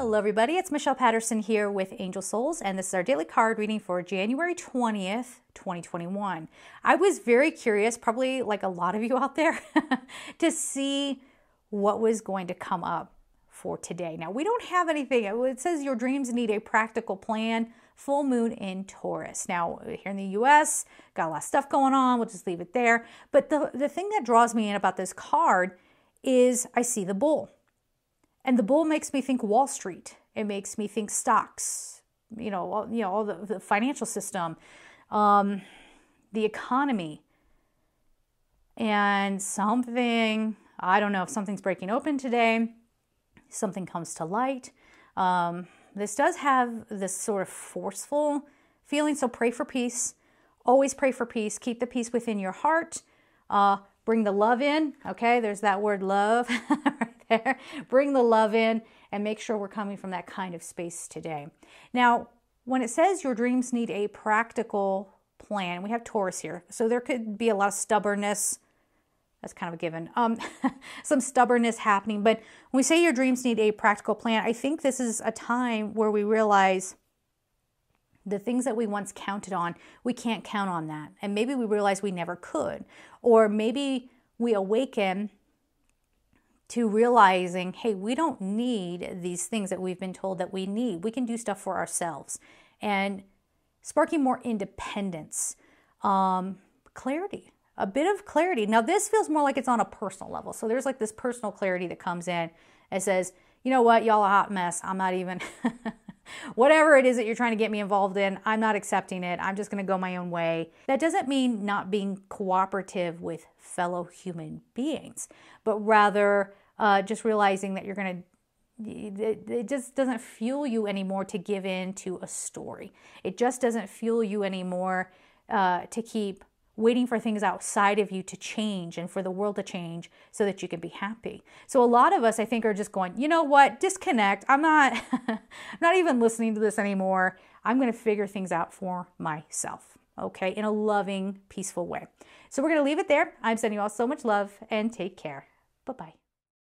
Hello, everybody. It's Michelle Patterson here with Angel Souls, and this is our daily card reading for January 20th, 2021. I was very curious, probably like a lot of you out there, to see what was going to come up for today. Now, we don't have anything, it says your dreams need a practical plan. Full moon in Taurus. Now, here in the US, got a lot of stuff going on. We'll just leave it there. But the, the thing that draws me in about this card is I see the bull. And the bull makes me think Wall Street. It makes me think stocks. You know, all, you know, all the, the financial system, um, the economy, and something. I don't know if something's breaking open today. Something comes to light. Um, this does have this sort of forceful feeling. So pray for peace. Always pray for peace. Keep the peace within your heart. Uh, bring the love in. Okay, there's that word love there. Bring the love in and make sure we're coming from that kind of space today. Now, when it says your dreams need a practical plan, we have Taurus here. So there could be a lot of stubbornness. That's kind of a given. Um, some stubbornness happening. But when we say your dreams need a practical plan, I think this is a time where we realize the things that we once counted on, we can't count on that. And maybe we realize we never could. Or maybe we awaken to realizing, hey, we don't need these things that we've been told that we need. We can do stuff for ourselves. And sparking more independence, um, clarity, a bit of clarity. Now, this feels more like it's on a personal level. So there's like this personal clarity that comes in and says, you know what, y'all a hot mess. I'm not even, whatever it is that you're trying to get me involved in, I'm not accepting it. I'm just going to go my own way. That doesn't mean not being cooperative with fellow human beings, but rather uh, just realizing that you're going to it, just doesn't fuel you anymore to give in to a story. It just doesn't fuel you anymore uh, to keep waiting for things outside of you to change and for the world to change so that you can be happy. So a lot of us I think are just going, "You know what? Disconnect. I'm not I'm not even listening to this anymore. I'm going to figure things out for myself." Okay? In a loving, peaceful way. So we're going to leave it there. I'm sending you all so much love and take care. Bye-bye.